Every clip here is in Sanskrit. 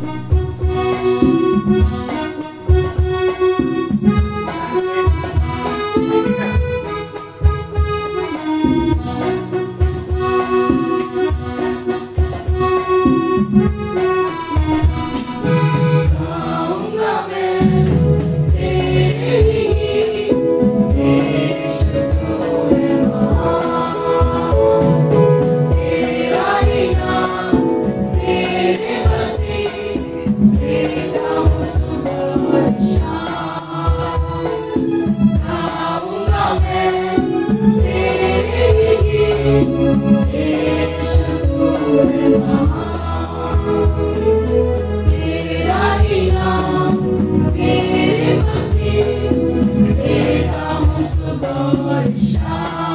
Bye. Deus, Deus, Deus, Deus, Deus, Deus,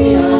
see.